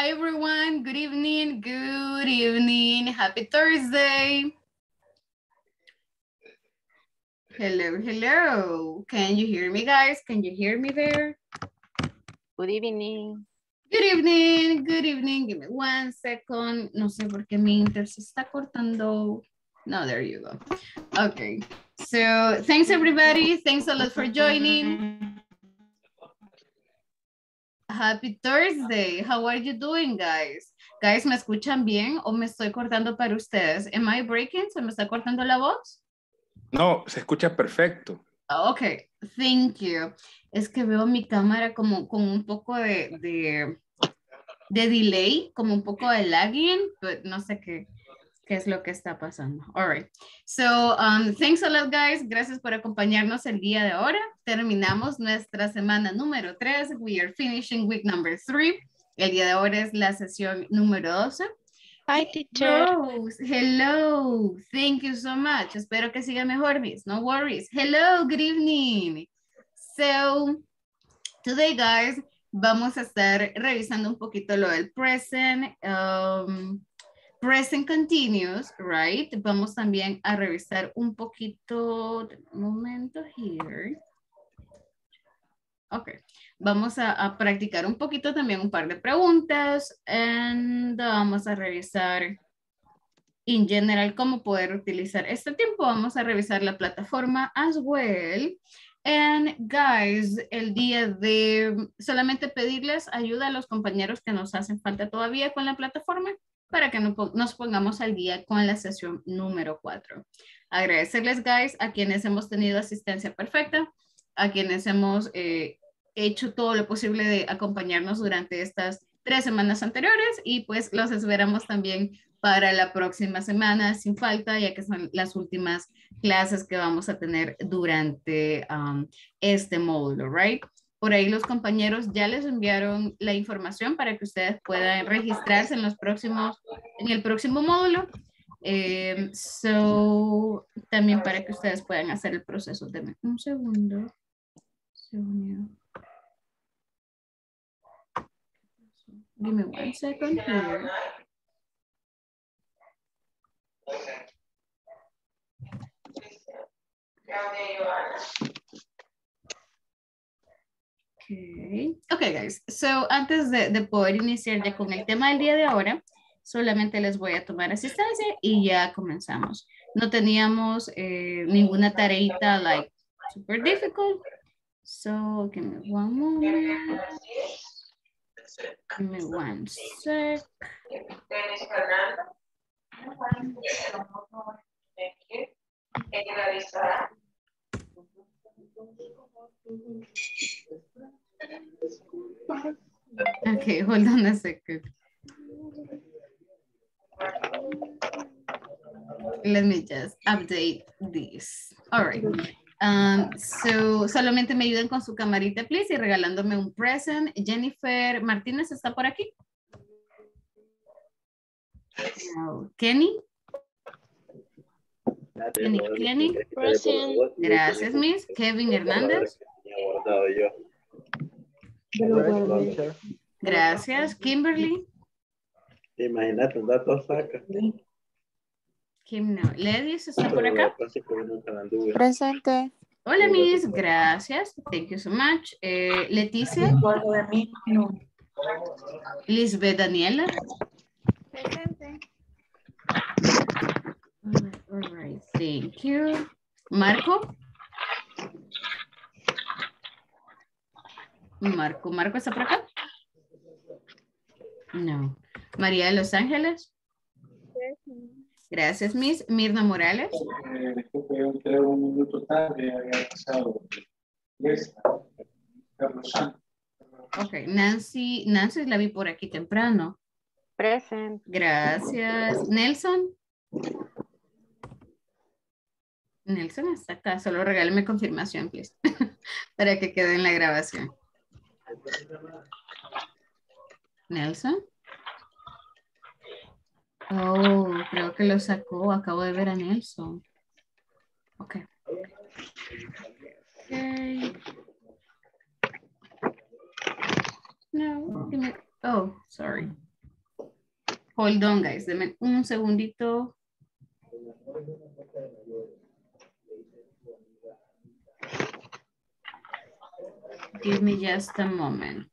Hi everyone, good evening, good evening, happy Thursday. Hello, hello. Can you hear me guys? Can you hear me there? Good evening. Good evening, good evening. Give me one second. No sé por qué mi inter se está cortando. No, there you go. Okay, so thanks everybody. Thanks a lot for joining. Happy Thursday. How are you doing, guys? Guys, ¿me escuchan bien o me estoy cortando para ustedes? Am I breaking? ¿Se me está cortando la voz? No, se escucha perfecto. Ok, thank you. Es que veo mi cámara como con un poco de, de, de delay, como un poco de lagging, pero no sé qué, qué es lo que está pasando. All right. So, um, thanks a lot, guys. Gracias por acompañarnos el día de ahora. Terminamos nuestra semana número 3. We are finishing week number 3. El día de ahora es la sesión número 12. Hi, teacher. Rose, hello. Thank you so much. Espero que siga mejor, Miss. No worries. Hello, good evening. So, today, guys, vamos a estar revisando un poquito lo del present, um, present continuous, right? Vamos también a revisar un poquito, un momento here. Ok, vamos a, a, practicar un poquito también un par de preguntas y vamos a revisar en general cómo poder utilizar este tiempo. Vamos a revisar la plataforma as well. And guys, el día de solamente pedirles ayuda a los compañeros que nos hacen falta todavía con la plataforma para que nos pongamos al día con la sesión número 4. Agradecerles, guys, a quienes hemos tenido asistencia perfecta, a quienes hemos eh, hecho todo lo posible de acompañarnos durante estas tres semanas anteriores y pues los esperamos también para la próxima semana sin falta, ya que son las últimas clases que vamos a tener durante um, este módulo, right? Por ahí los compañeros ya les enviaron la información para que ustedes puedan registrarse en los próximos, en el próximo módulo. Eh, so, también para que ustedes puedan hacer el proceso. Deme un segundo. Se unió. Give me one second. Okay. okay, guys. So, antes de, de, poder iniciar ya con el tema del día de ahora, solamente les voy a tomar asistencia y ya comenzamos. No teníamos eh, ninguna tareita, like, super difficult. So, give me one moment. Give me one sec. Okay, hold on a second. Let me just update this. All right. Um, so, solamente me ayuden con su camarita, please, y regalándome un present. Jennifer Martínez está por aquí. No. Kenny. Kenny, Kenny. Present. Gracias, Miss. Kevin Hernández. Gracias. Kimberly. Imagínate, un dato saca. Kim no. Ledis está por acá. Presente. Hola, Miss. Gracias. Thank you so much. Eh, Leticia. Lisbeth Daniela. Presente. All right. Thank you. Marco. Marco. ¿Marco está por acá? No. María de Los Ángeles. Gracias, Miss. Mirna Morales. un minuto tarde, había pasado. Ok, Nancy, Nancy la vi por aquí temprano. Present. Gracias. Nelson. Nelson está acá, solo regáleme confirmación, please, para que quede en la grabación. Nelson. Oh, creo que lo sacó. Acabo de ver a Nelson. Ok. okay. No, give me Oh, sorry. Hold on, guys. Deme un segundito. Give me just a moment.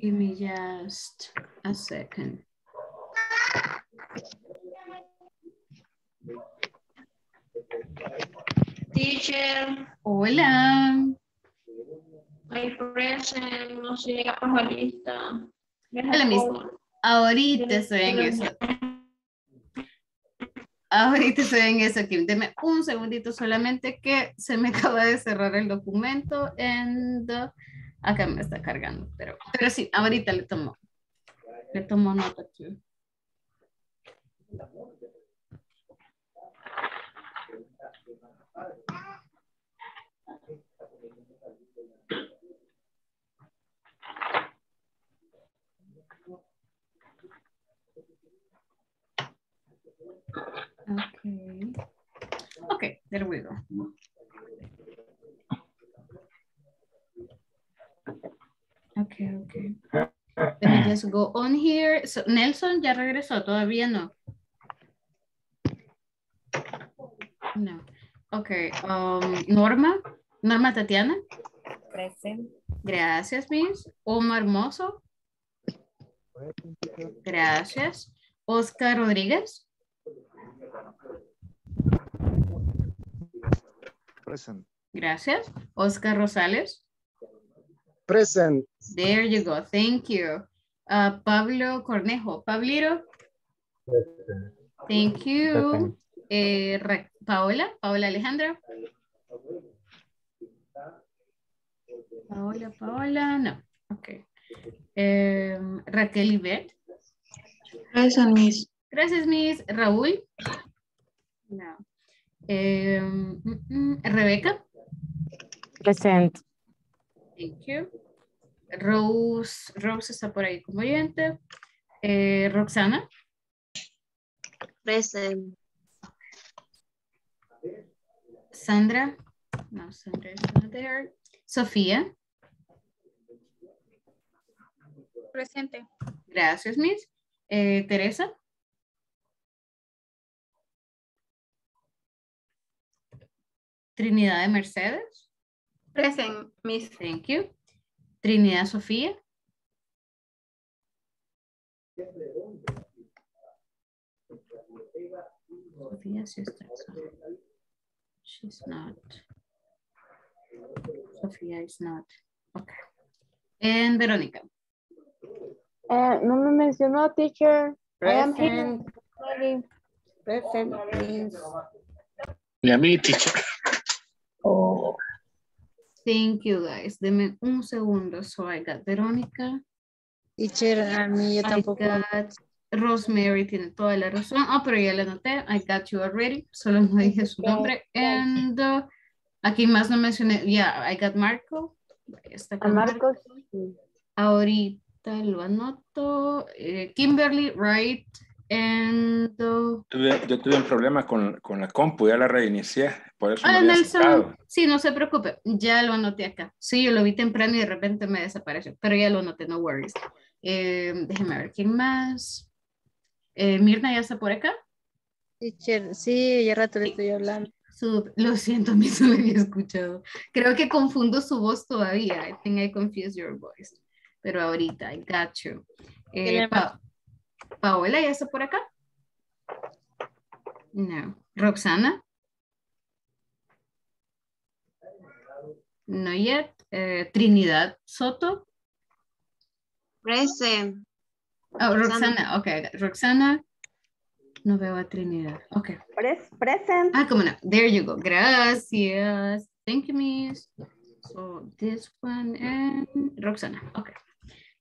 Give me just a second. Teacher, Hola. my present, no llega a lista. Hola, Miss. Ahorita estoy en eso. Ahorita estoy en eso, Kim. Deme un segundito solamente que se me acaba de cerrar el documento. And acá me está cargando. Pero, pero sí, ahorita le tomo. Le tomo nota aquí. Okay. Okay, there we go. Okay, okay. Let me just go on here. So, Nelson ya regresó, todavía no. No. Okay, um, Norma, Norma Tatiana. Present. Gracias, Miss. Omar Mozo. Gracias. Oscar Rodríguez. Present. Gracias. Oscar Rosales. Present. There you go. Thank you. Uh, Pablo Cornejo. Pablito. Thank you. Eh, Paola. Paola Alejandra. Paola, Paola. No. Ok. Em, Raquel Ibet. Present, Miss. Gracias, Miss. Raúl. No. Em, mm, mm, Rebeca. Present. Thank you. Rose, Rose está por ahí como oyente. Eh, Roxana. Present. Sandra. No, Sandra is not there. Sofía. Presente. Gracias, Miss. Eh, Teresa. Trinidad de Mercedes. Present, Miss. Thank you. Trinidad Sofía. Sofía sí está. She's not. Sofía is not. Okay. And Verónica. Eh, no me mencionó, teacher. I am here. Present. Present, Miss. Y a mí, teacher. Thank you, guys. Deme un segundo. So I got Verónica. Teacher, a mí yo I got Rosemary tiene toda la razón. Ah, pero ya la anoté. I got you already. Solo no dije su nombre. And uh, aquí más no mencioné. Yeah, I got Marco. Está A con Marcos. Ahorita lo anoto. Eh, Kimberly, right. And Tuve- yo tuve un problema con, con la compu, ya la reinicié, por eso ah, Nelson. Sí, no se preocupe. Ya lo anoté acá. Sí, yo lo vi temprano y de repente me desapareció. Pero ya lo anoté, no worries. Eh, déjeme ver quién más. Eh, Mirna ya está por acá. Teacher, sí, ya rato le estoy hablando. Su- lo siento, a mí no lo había escuchado. Creo que confundo su voz todavía. I think I confuse your voice. Pero ahorita, I got you. Eh, Pa- Paola, ¿ya está por acá? No. Roxana? No yet. Eh, Trinidad Soto? Present. Oh, Roxana, ok. Roxana. No veo a Trinidad. Ok. present. Ah, como no. There you go. Gracias. Thank you, Miss. So this one and Roxana. Okay.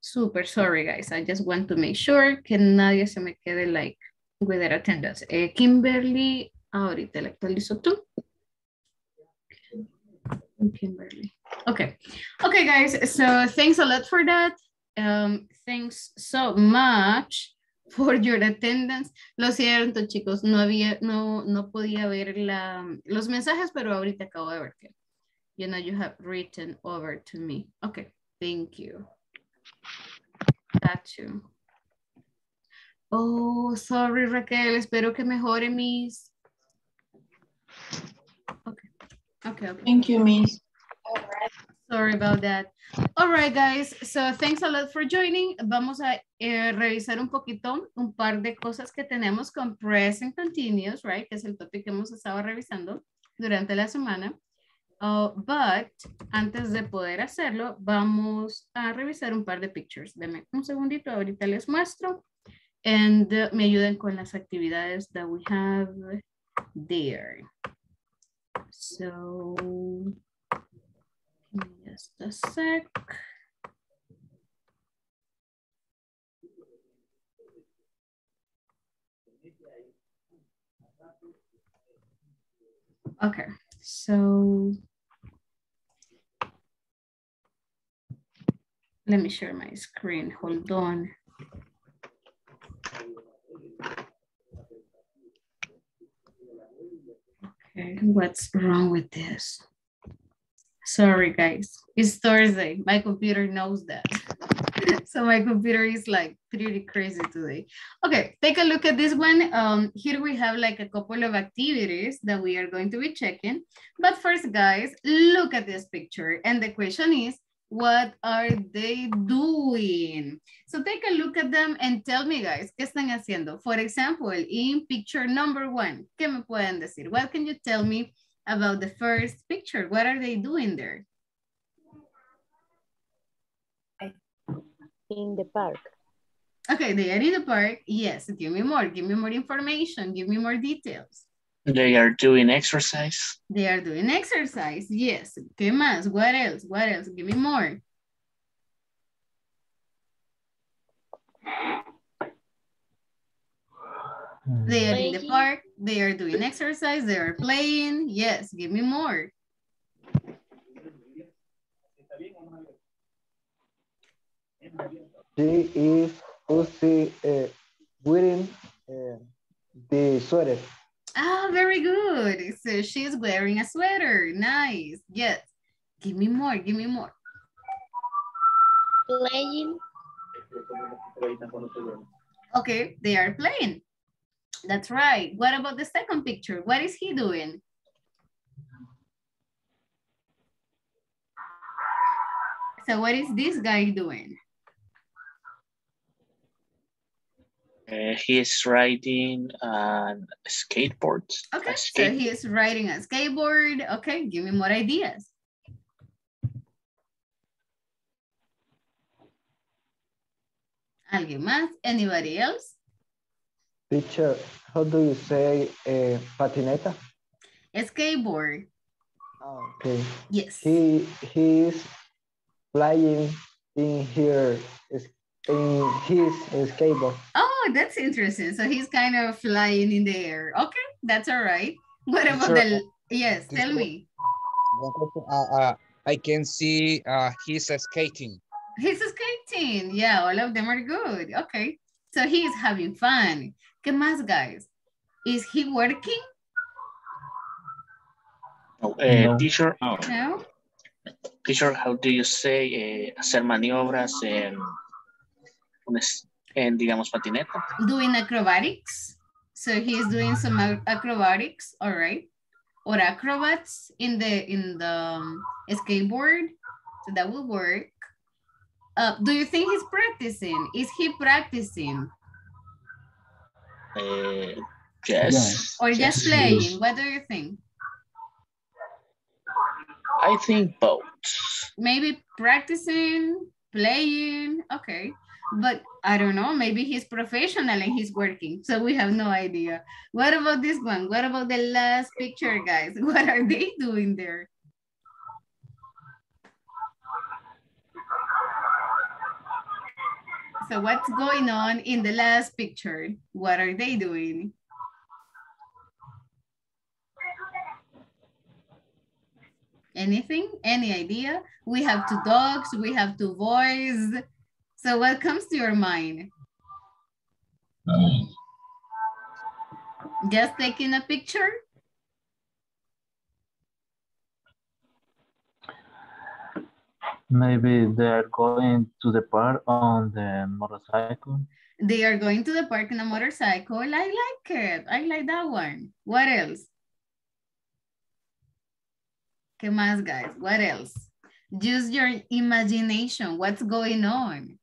Super sorry, guys. I just want to make sure que nadie se me quede like with their attendance. Eh, Kimberly, ahorita le actualizo tú. Kimberly. Okay. Okay, guys. So thanks a lot for that. Um, thanks so much for your attendance. Lo siento, chicos, no había, no, no podía ver la, los mensajes, pero ahorita acabo de ver que, you know, you have written over to me. Okay, thank you. Got you. Oh, sorry, Raquel, espero que mejore mis. Okay, okay, okay. Thank you, Miss. Sorry about that. All right, guys. So thanks a lot for joining. Vamos a eh, revisar un poquito, un par de cosas que tenemos con present continuous, right? Que es el topic que hemos estado revisando durante la semana. Uh, but antes de poder hacerlo, vamos a revisar un par de pictures. Deme un segundito, ahorita les muestro. And uh, me ayuden con las actividades that we have there. So, Just a sec. Okay, so let me share my screen. Hold on. Okay, what's wrong with this? Sorry, guys. It's Thursday. My computer knows that. so my computer is like pretty crazy today. Okay, take a look at this one. Um, here we have like a couple of activities that we are going to be checking. But first, guys, look at this picture. And the question is, what are they doing? So take a look at them and tell me, guys, ¿qué están haciendo? For example, in picture number one, ¿qué me pueden decir? What can you tell me about the first picture. What are they doing there? In the park. Okay, they are in the park. Yes, give me more. Give me more information. Give me more details. They are doing exercise. They are doing exercise. Yes. ¿Qué más? What else? What else? Give me more. They are in the park. They are doing exercise. They are playing. Yes, give me more. She is Uzi, uh, wearing uh, the sweater. Ah, very good. So she's wearing a sweater. Nice. Yes. Give me more. Give me more. Playing. Okay, they are playing. That's right. What about the second picture? What is he doing? So what is this guy doing? Uh, he is riding a skateboard. Okay, A so he is riding a skateboard. Okay, give me more ideas. ¿Alguien más? Anybody else? Teacher, how do you say uh, patineta? A skateboard. Ah, Okay. Yes. He, he is flying in here, in his skateboard. Oh, that's interesting. So he's kind of flying in the air. Okay, that's all right. What about Sure. the, yes, tell Teacher. me. One question, uh, uh, I can see uh, he's uh, skating. He's skating. Yeah, all of them are good. Okay. So he is having fun. ¿Qué más, guys? Is he working? No, uh, Teacher, No. No? teacher, how do you say eh, hacer maniobras en, un es- en, digamos, patineta? Doing acrobatics. So he's doing some acrobatics, all right. Or acrobats in the in the um, skateboard. So that will work. Uh, do you think he's practicing? Is he practicing? Eh, yes. Or yes, just playing? What do you think? I think both. maybe practicing, playing, okay. But I don't know, maybe he's professional and he's working. So we have no idea. What about this one? What about the last picture, guys? What are they doing there? So what's going on in the last picture? What are they doing? Anything? Any idea? We have two dogs, we have two boys. So what comes to your mind? Um, Just taking a picture? Maybe they're going to the park on the motorcycle. They are going to the park in a motorcycle. I like it. I like that one. What else? ¿Qué más, guys? What else? Use your imagination. What's going on?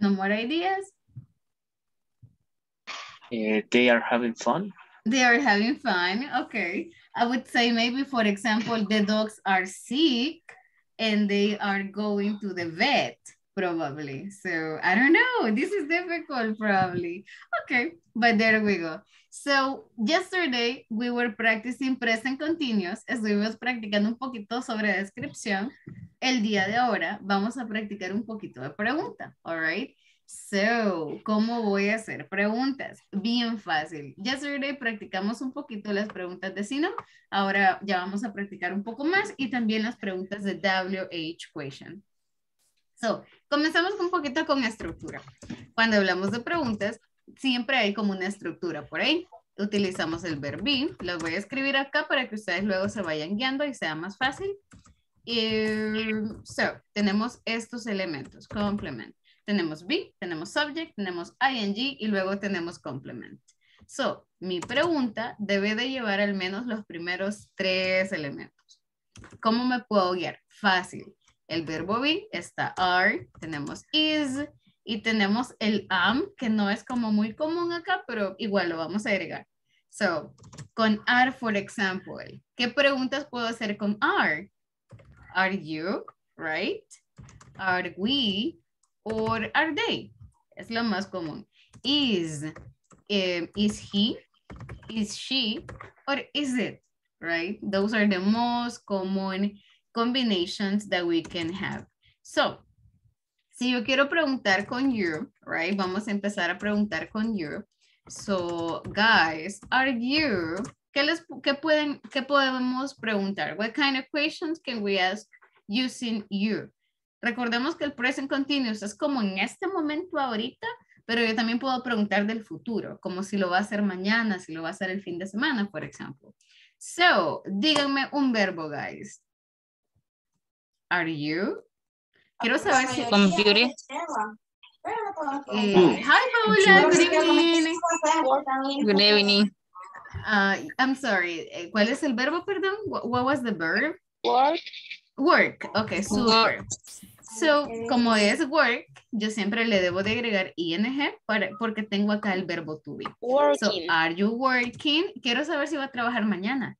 No more ideas? Eh, they are having fun. They are having fun. Okay. I would say maybe, for example, the dogs are sick and they are going to the vet, probably. So I don't know. This is difficult, probably. Okay, but there we go. So yesterday we were practicing present continuous. Estuvimos practicando un poquito sobre descripción. El día de ahora vamos a practicar un poquito de pregunta. All right. So, ¿cómo voy a hacer preguntas? Bien fácil. Yesterday practicamos un poquito las preguntas de Sino. Ahora ya vamos a practicar un poco más y también las preguntas de WH question. So, comenzamos un poquito con estructura. Cuando hablamos de preguntas, siempre hay como una estructura por ahí. Utilizamos el verbo be. Lo voy a escribir acá para que ustedes luego se vayan guiando y sea más fácil. So, tenemos estos elementos. Complement. Tenemos be, tenemos subject, tenemos ing y luego tenemos complement. So, mi pregunta debe de llevar al menos los primeros tres elementos. ¿Cómo me puedo guiar? Fácil. El verbo be está are, tenemos is y tenemos el am, que no es como muy común acá, pero igual lo vamos a agregar. So, con are, for example, ¿qué preguntas puedo hacer con are? Are you, right? Are we? or are they? Es lo más común. Is, eh, is he, is she, or is it, right? Those are the most common combinations that we can have. So, si yo quiero preguntar con you, right? Vamos a empezar a preguntar con you. So, guys, are you, ¿qué, les, qué, pueden, qué podemos preguntar? What kind of questions can we ask using you? Recordemos que el present continuous es como en este momento ahorita, pero yo también puedo preguntar del futuro, como si lo va a hacer mañana, si lo va a hacer el fin de semana, por ejemplo. So, díganme un verbo, guys. Are you? Quiero saber si... Computer. Eh, hi, Paula. Good evening. Good evening. Uh, I'm sorry. eh, ¿Cuál es el verbo, perdón? What, what was the verb? Work. Work. Ok, super. So, como es work, yo siempre le debo de agregar ing para, porque tengo acá el verbo to be. So, Working. are you working? Quiero saber si va a trabajar mañana.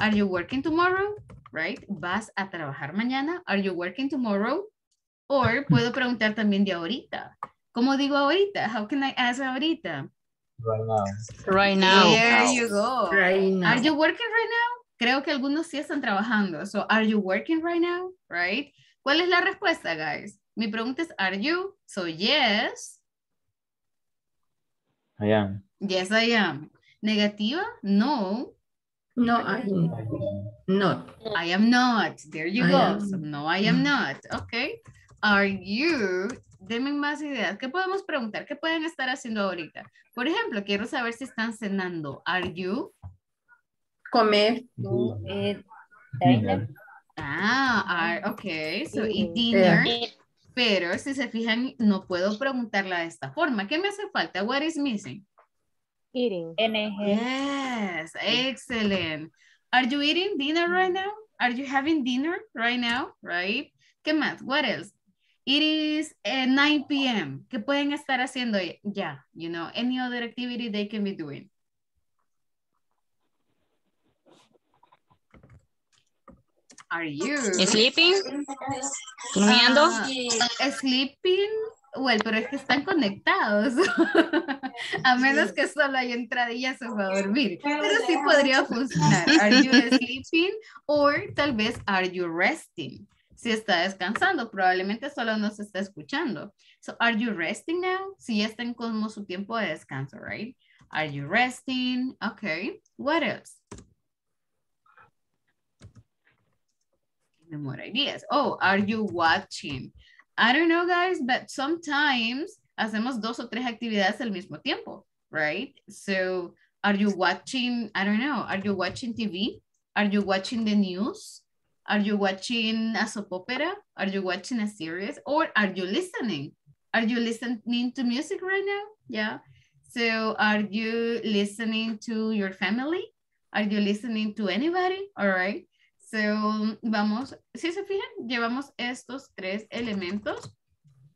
Are you working tomorrow? Right? ¿Vas a trabajar mañana? Are you working tomorrow? Or puedo preguntar también de ahorita. ¿Cómo digo ahorita? How can I ask ahorita? Right now. Right now. There you go. Right now. Are you working right now? Creo que algunos sí están trabajando. So, are you working right now? Right? ¿Cuál es la respuesta, guys? Mi pregunta es, are you? So, yes. I am. Yes, I am. Negativa? No. No, I'm not. I am not. There you I go. am- So, no, I am not. Okay. Are you? Denme más ideas. ¿Qué podemos preguntar? ¿Qué pueden estar haciendo ahorita? Por ejemplo, quiero saber si están cenando. Are you? Comer. Dinner. Ah, are, ok. So, eat Eating. dinner. Pero si se fijan, no puedo preguntarla de esta forma. ¿Qué me hace falta? What is missing? Eating. Yes, excellent. Are you eating dinner right now? Are you having dinner right now? Right? ¿Qué más? What else? It is eh, 9 p.m. ¿Qué pueden estar haciendo ya? You know, any other activity they can be doing. Are you? Sleeping. Durmiendo. Ah, sleeping. Well, pero es que están conectados. a menos que solo haya entradillas va a dormir. Pero sí podría funcionar. Are you sleeping? Or tal vez are you resting? Si está descansando, probablemente solo nos está escuchando. So, are you resting now? Si ya están como su tiempo de descanso, right? Are you resting? Okay. What else? more ideas. Oh, are you watching? I don't know, guys, but sometimes hacemos dos o tres actividades al mismo tiempo, right? So, are you watching, I don't know, are you watching TV? Are you watching the news? Are you watching a soap opera? Are you watching a series? Or are you listening? Are you listening to music right now? Yeah. So are you listening to your family? Are you listening to anybody? All right. So vamos, si se fijan, llevamos estos tres elementos.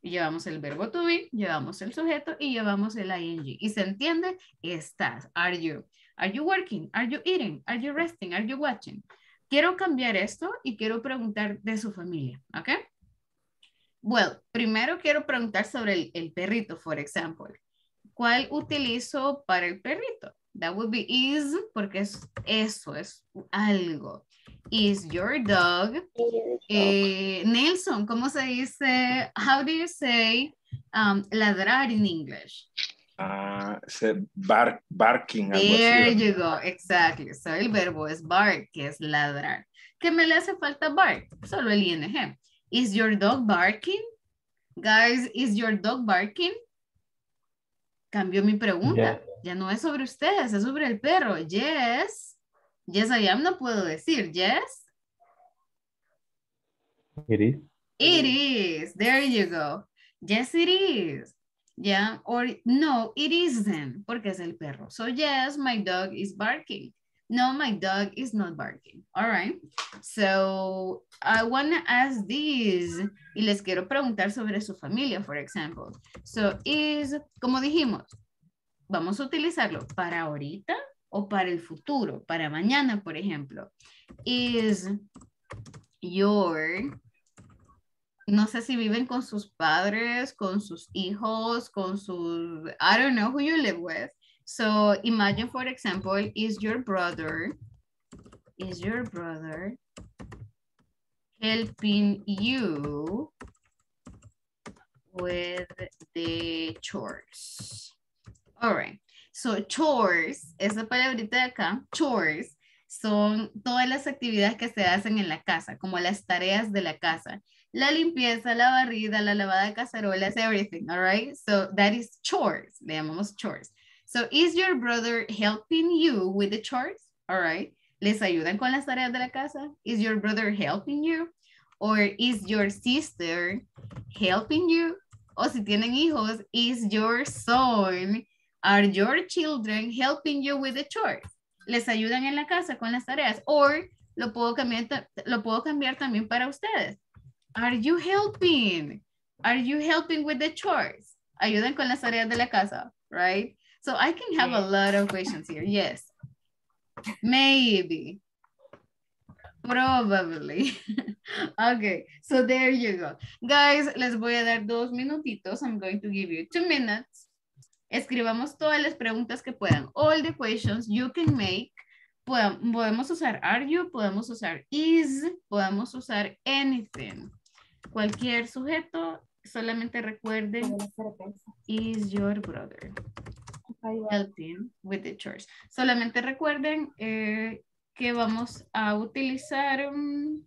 Llevamos el verbo to be, llevamos el sujeto y llevamos el ing. Y se entiende, estás, are you. Are you working? Are you eating? Are you resting? Are you watching? Quiero cambiar esto y quiero preguntar de su familia, ¿ok? Well, primero quiero preguntar sobre el, el perrito, for example. ¿Cuál utilizo para el perrito? That would be is, porque es eso, es algo. Is your dog. Eh, Nelson, ¿cómo se dice? How do you say um, ladrar in English? Ah, se- bar- barking, algo There así. you go, exactly. So el verbo es bark, que es ladrar. ¿Qué me le hace falta bark? Solo el ing. Is your dog barking? Guys, is your dog barking? Cambió mi pregunta. Ya no es sobre ustedes, es sobre el perro. Yes. Yes, I am, no puedo decir. Yes. It is. It is. There you go. Yes, it is. Yeah. Or no, it isn't. Porque es el perro. So yes, my dog is barking. No, my dog is not barking. All right. So I want to ask this. Y les quiero preguntar sobre su familia, for example. So is, como dijimos, vamos a utilizarlo para ahorita o para el futuro, para mañana, por ejemplo. Is your no sé si viven con sus padres, con sus hijos, con sus, I don't know who you live with. So imagine, for example, is your brother, is your brother helping you with the chores? All right. So chores, esa palabrita de acá, chores, son todas las actividades que se hacen en la casa, como las tareas de la casa. La limpieza, la barrida, la lavada de cacerolas, everything, all right? So that is chores, le llamamos chores. So is your brother helping you with the chores? All right. ¿Les ayudan con las tareas de la casa? Is your brother helping you? Or is your sister helping you? O si tienen hijos, is your son, are your children helping you with the chores? ¿Les ayudan en la casa con las tareas? Or lo puedo cambiar, lo puedo cambiar también para ustedes. Are you helping? Are you helping with the chores? Ayudan con las tareas de la casa, right? So I can have a lot of questions here. Yes. Maybe. Probably. okay, so there you go. Guys, les voy a dar dos minutitos. I'm going to give you two minutes. Escribamos todas las preguntas que puedan. All the questions you can make. Podem- Podemos usar are you, podemos usar is, podemos usar anything. Cualquier sujeto, solamente recuerden is your brother helping with the chores. Solamente recuerden eh, que vamos a utilizar mm,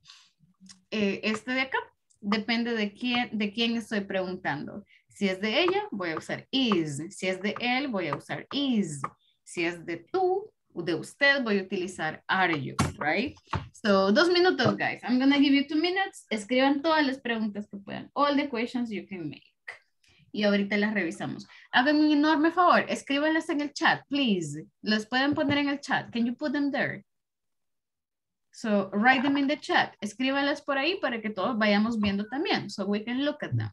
eh, este de acá. Depende de quién, de quién estoy preguntando. Si es de ella, voy a usar is. Si es de él, voy a usar is. Si es de tú, de usted, voy a utilizar are you, right? So, dos minutos, guys. I'm gonna give you two minutes. Escriban todas las preguntas que puedan. All the questions you can make. Y ahorita las revisamos. Háganme un enorme favor, escríbanlas en el chat, please. Las pueden poner en el chat. Can you put them there? So, write them in the chat. Escríbanlas por ahí para que todos vayamos viendo también. So we can look at them.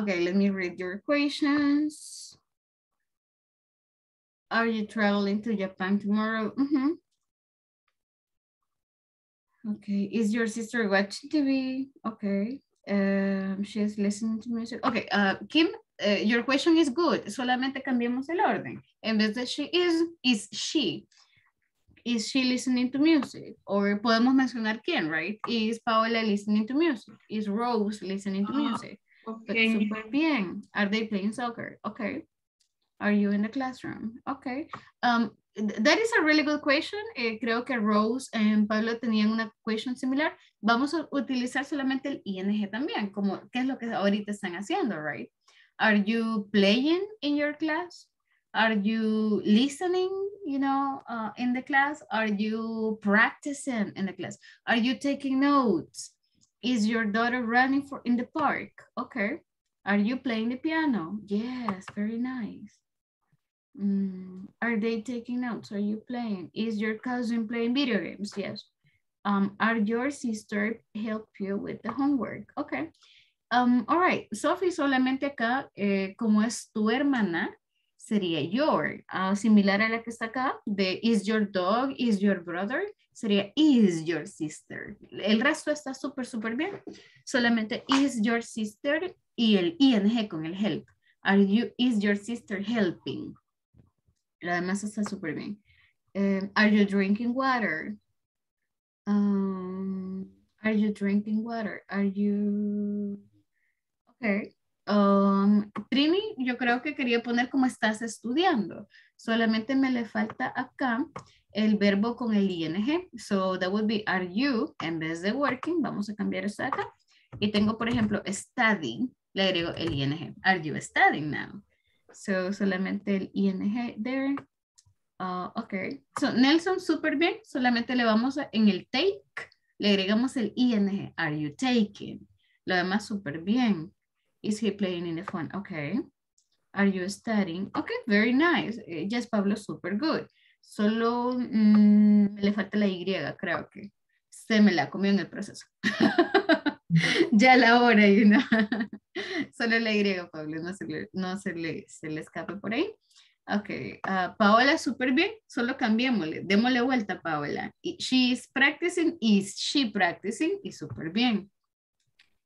Okay, let me read your questions. Are you traveling to Japan tomorrow? Mhm. Okay, is your sister watching TV? Okay, um, she's listening to music. Okay, uh, Kim, uh, your question is good. Solamente cambiamos el orden. En vez de she is, is she. Is she listening to music? Or podemos mencionar quién, right? Is Paola listening to music? Is Rose listening to Ah, music? Okay. Super bien. Are they playing soccer? Okay. Are you in the classroom? Okay. Um, that is a really good question. Eh, creo que Rose y Pablo tenían una question similar. Vamos a utilizar solamente el ing también, como qué es lo que ahorita están haciendo, right? Are you playing in your class? Are you listening, you know, uh, in the class? Are you practicing in the class? Are you taking notes? Is your daughter running for in the park? Okay. Are you playing the piano? Yes, very nice. Mm, are they taking notes? Are you playing? Is your cousin playing video games? Yes. Um, are your sister help you with the homework? Okay. Um, all right, Sophie, solamente acá, eh, como es tu hermana, sería your, ah, similar a la que está acá, de is your dog, is your brother, sería is your sister. El resto está súper, súper bien. Solamente is your sister y el ing con el help. Are you, is your sister helping? Lo demás está súper bien. Eh, are you drinking water? Um, are you drinking water? Are you... Okay. Um, Trini, yo creo que quería poner como estás estudiando. Solamente me le falta acá el verbo con el ing. So that would be are you en vez de working. Vamos a cambiar esto acá. Y tengo, por ejemplo, studying. Le agrego el ing. Are you studying now? So solamente el ing there. Uh, ok. So Nelson, súper bien. Solamente le vamos a, en el take, le agregamos el ing. Are you taking? Lo demás súper bien. Is he playing in the phone? Okay. Are you studying? Okay, very nice. Eh, Yes, Pablo, super good. Solo mm, le falta la Y, creo que se me la comió en el proceso. ya la hora, you know. Solo la Y, Pablo, no se le, no se le, se le escape por ahí. Ok, ah, Paola, súper bien, solo cambiémosle, démosle vuelta, Paola. Y She is practicing, is she practicing, y súper bien.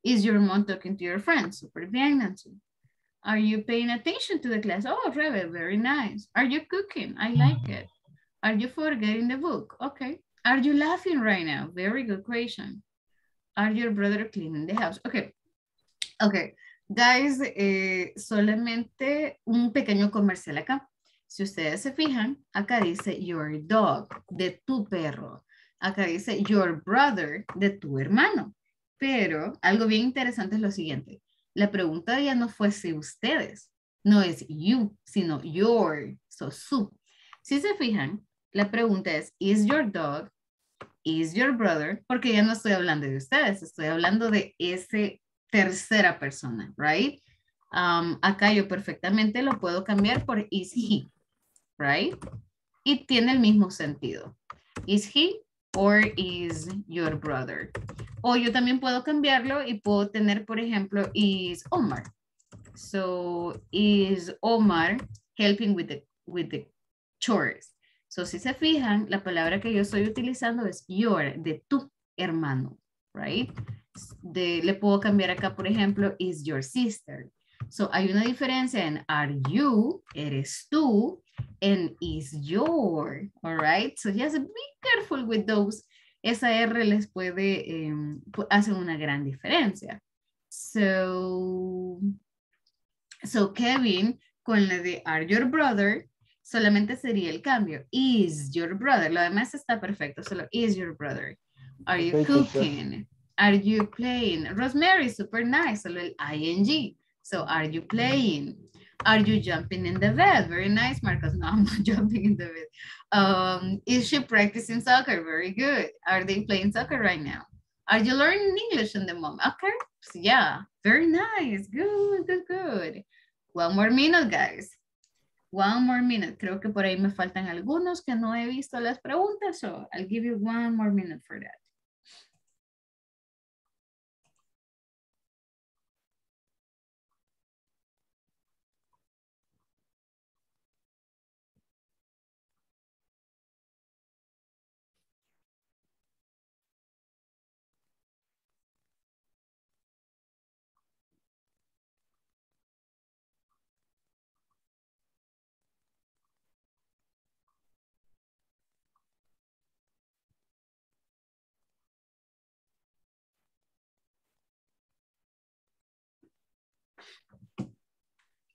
Is your mom talking to your friends? Súper bien, Nancy. Are you paying attention to the class? Oh, Rebe, very nice. Are you cooking? I like it. Are you forgetting the book? Okay. Are you laughing right now? Very good question. Are your brother cleaning the house? Okay. Okay. Guys, eh, solamente un pequeño comercial acá. Si ustedes se fijan, acá dice your dog, de tu perro. Acá dice your brother, de tu hermano. Pero algo bien interesante es lo siguiente. La pregunta ya no fue si ustedes, no es you, sino your, so su. Si se fijan, la pregunta es, is your dog, is your brother, porque ya no estoy hablando de ustedes, estoy hablando de ese tercera persona, right? Um, acá yo perfectamente lo puedo cambiar por is he, right? Y tiene el mismo sentido. Is he or is your brother? O yo también puedo cambiarlo y puedo tener, por ejemplo, is Omar. So, is Omar helping with the, with the chores? So, si se fijan, la palabra que yo estoy utilizando es your, de tu hermano, right? De, le puedo cambiar acá, por ejemplo, is your sister. So, hay una diferencia en are you, eres tú, and is your, all right? So, just be careful with those. Esa R les puede, um, hacer una gran diferencia. So, so Kevin, con la de are your brother, solamente sería el cambio. Is your brother. Lo demás está perfecto. Solo is your brother. Are you Okay, teacher. cooking? Are you playing? Rosemary, super nice. Solo el ing. So are you playing? Are you jumping in the bed? Very nice, Marcos. No, I'm not jumping in the bed. Um, is she practicing soccer? Very good. Are they playing soccer right now? Are you learning English in the moment? Okay. Yeah. Very nice. Good, good, good. One more minute, guys. One more minute. Creo que por ahí me faltan algunos que no he visto las preguntas, so I'll give you one more minute for that.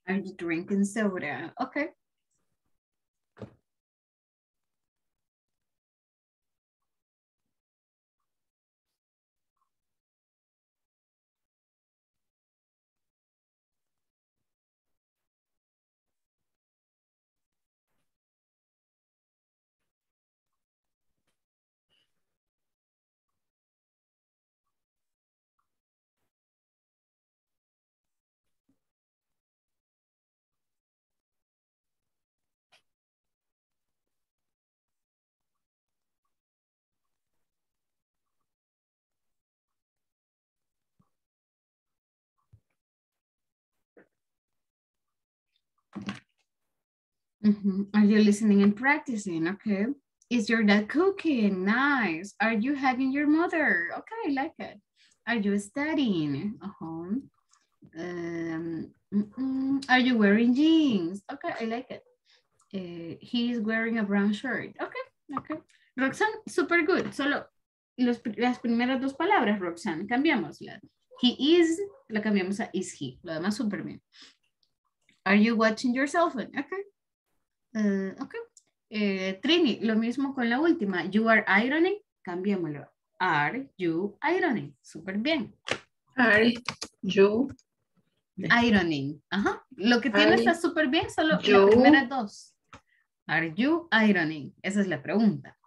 Are you drinking soda? Okay. Mhm. Are you listening and practicing? Okay. Is your dad cooking? Nice. Are you having your mother? Okay, I like it. Are you studying? Uh-huh. Um. Are you wearing jeans? Okay, I like it. Uh, he is wearing a brown shirt. Okay, okay. Roxanne, super good. Solo los, las primeras dos palabras, Roxanne, cambiamosla. He is, la cambiamos a is he. Lo demás súper bien. Are you watching your cell phone? Okay. Ok. Eh, Trini, lo mismo con la última. You are ironing. Cambiémoslo. Are you ironing? Súper bien. Are you Ironing. Ajá. Lo que tiene Are está súper bien, solo you- las primeras dos. Are you ironing? Esa es la pregunta.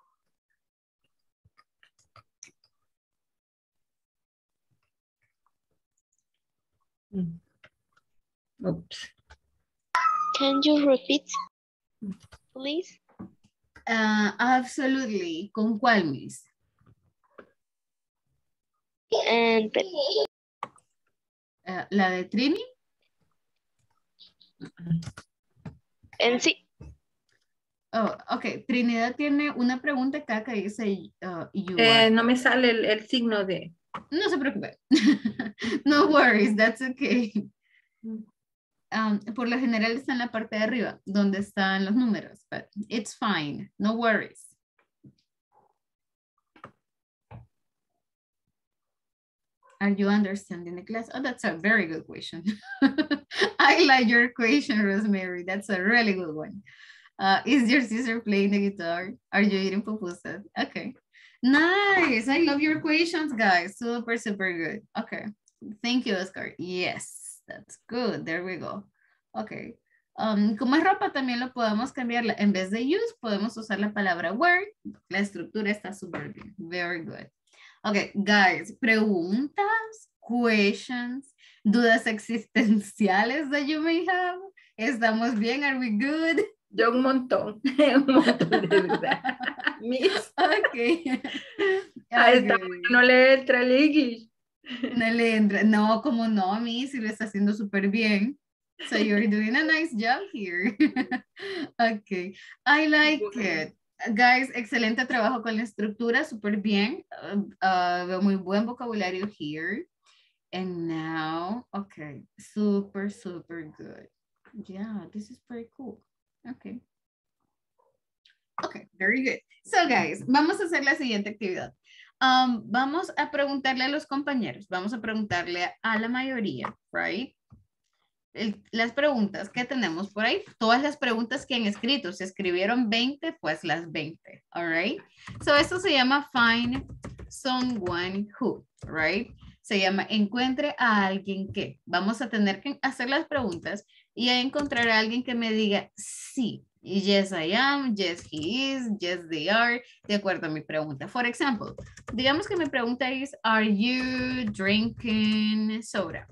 Oops. Can you repeat, please? Ah, absolutely. ¿Con cuál, Miss? And Ah, ¿La de Trini? and sí. Oh, ok. Trinidad tiene una pregunta acá que dice uh, you Eh, no me sale el, el signo de. No se preocupe. no worries, that's okay. Um, por lo general está en la parte de arriba, donde están los números, but it's fine, no worries. Are you understanding the class? Oh, that's a very good question. I like your question, Rosemary. That's a really good one. Uh, is your sister playing the guitar? Are you eating pupusas? Okay. Nice. I love your questions, guys. Super, super good. Okay. Thank you, Oscar. Yes, that's good. There we go. Okay. Um, como es ropa, también lo podemos cambiar. En vez de use, podemos usar la palabra wear. La estructura está súper bien. Very good. Okay, guys, preguntas, questions, dudas existenciales that you may have. ¿Estamos bien? Are we good? Yo un montón. un montón de dudas. Miss, Okay. a esta Okay. no le entra el English. No le entra. No, como no, mi, si lo está haciendo súper bien. So you're doing a nice job here. okay. I like it. Guys, excelente trabajo con la estructura, súper bien. Uh, uh, veo muy buen vocabulario here. And now, okay, super, super good. Yeah, this is pretty cool. Okay. Okay, very good. So guys, vamos a hacer la siguiente actividad. Um, vamos a preguntarle a los compañeros, vamos a preguntarle a la mayoría, right? Las preguntas que tenemos por ahí, todas las preguntas que han escrito, si escribieron 20, pues las 20, all right? So esto se llama find someone who, right? Se llama encuentre a alguien que. Vamos a tener que hacer las preguntas y a encontrar a alguien que me diga sí. Y yes, I am, yes, he is, yes, they are, de acuerdo a mi pregunta. For example, digamos que mi pregunta es, are you drinking soda?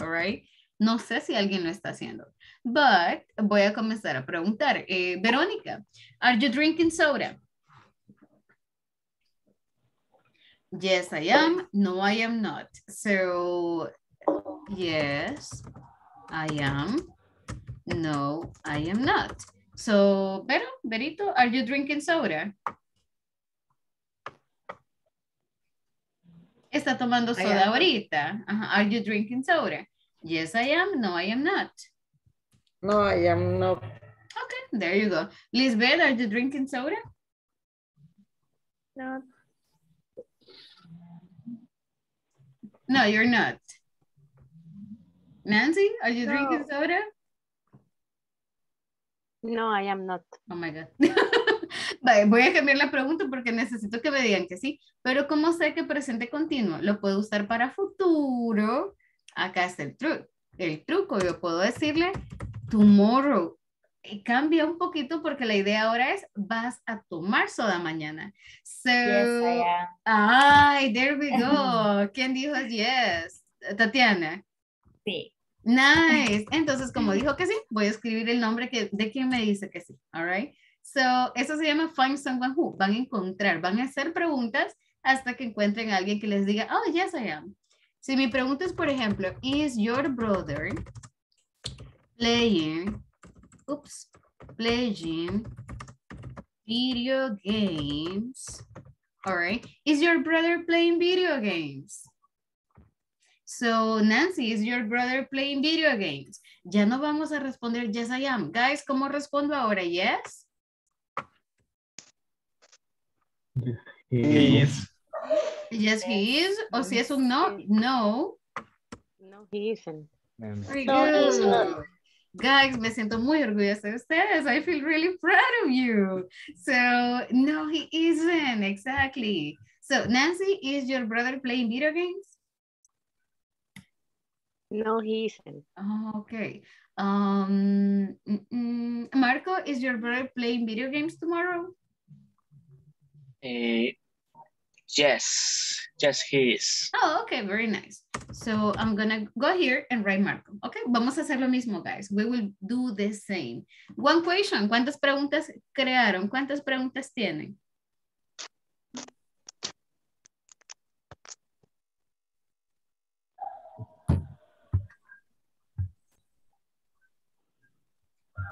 All right. No sé si alguien lo está haciendo, but voy a comenzar a preguntar. Eh, Verónica, are you drinking soda? Yes, I am. No, I am not. So, yes, I am. No, I am not. So, Vero, Verito, are you drinking soda? Está tomando soda am. ahorita. Ajá. Are you drinking soda? Yes, I am. No, I am not. No, I am not. Okay, there you go. Lisbeth, are you drinking soda? No. No, you're not. Nancy, are you No. drinking soda? No, I am not. Oh my God. Voy a cambiar la pregunta porque necesito que me digan que sí. Pero ¿cómo sé que presente continuo? Lo puedo usar para futuro. Acá está el truco. El truco, yo puedo decirle tomorrow. Y cambia un poquito porque la idea ahora es vas a tomar soda mañana. So, Yes, I am. ay, there we go. ¿Quién dijo yes? Tatiana. Sí. Nice. Entonces, como dijo que sí, voy a escribir el nombre que, de quien me dice que sí. All right. So, eso se llama find someone who. Van a encontrar, van a hacer preguntas hasta que encuentren a alguien que les diga, oh, yes, I am. Si mi pregunta es, por ejemplo, is your brother playing, oops, playing video games? All right. Is your brother playing video games? So, Nancy, is your brother playing video games? Ya no vamos a responder yes, I am. Guys, ¿cómo respondo ahora? Yes? He is. Yes, he is. O si es un no, no. No, he isn't. Very good. Guys, me siento muy orgullosa de ustedes. I feel really proud of you. So, no, he isn't. Exactly. So, Nancy, is your brother playing video games? No, he isn't. Oh, okay. Um, mm, mm, Marco, is your brother playing video games tomorrow? Eh, yes, yes, he is. Oh, okay, very nice. So I'm gonna go here and write Marco. Okay, vamos a hacer lo mismo, guys. We will do the same. One question, ¿cuántas preguntas crearon? ¿Cuántas preguntas tienen?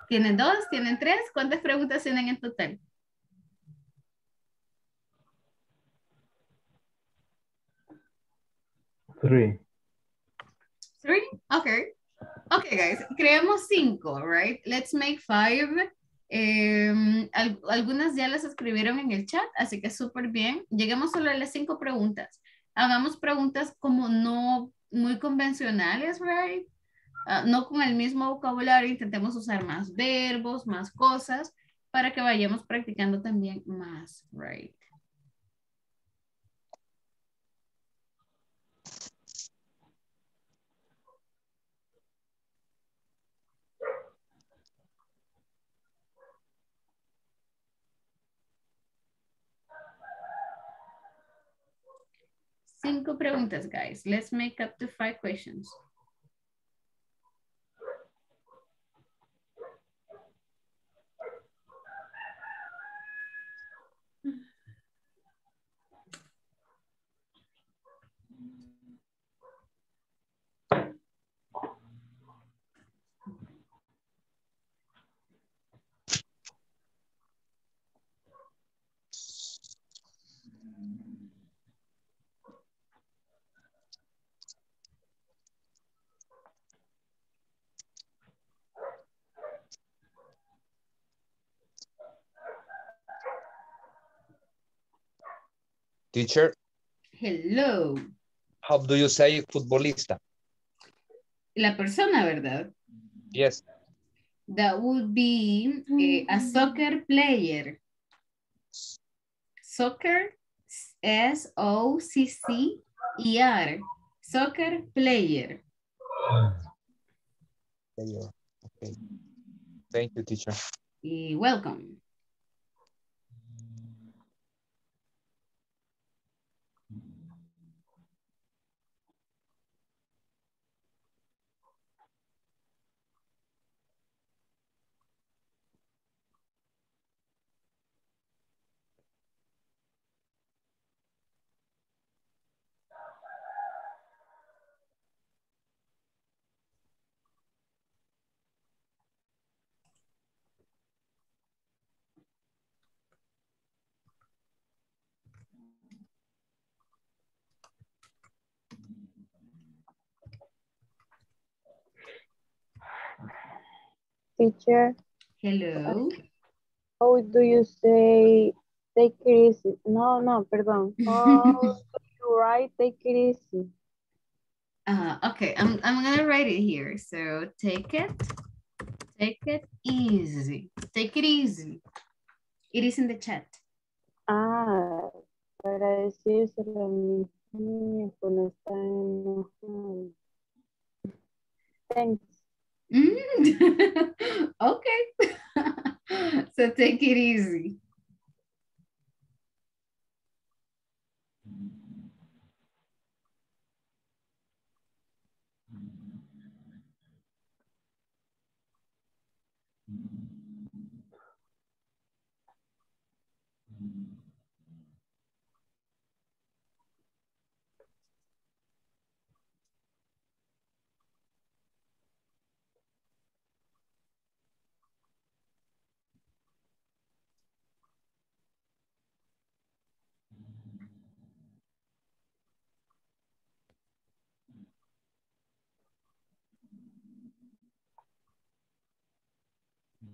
¿Tienen dos? ¿Tienen tres? ¿Cuántas preguntas tienen en total? Three. Three? Okay. Okay, guys. Creamos cinco, right? Let's make five. Em, al- algunas ya las escribieron en el chat, así que súper bien. Llegamos solo a las cinco preguntas. Hagamos preguntas como no muy convencionales, right? Ah, no con el mismo vocabulario, intentemos usar más verbos, más cosas, para que vayamos practicando también más, right? Cinco preguntas, guys. Let's make up to five questions. Teacher, Hello. how do you say futbolista? La persona, ¿verdad? Yes. That would be eh, a soccer player. Soccer, S-O-C-C-E-R. Soccer player. Okay. Thank you, teacher. Welcome. Teacher, Hello. how do you say take it easy? No, no, perdón. How do you write take it easy? Uh, okay, I'm, I'm gonna write it here. So take it Take it easy. Take it easy. It is in the chat. Ah, para decírselo a mi niña cuando está enojado. Thanks. Mm. okay. so take it easy.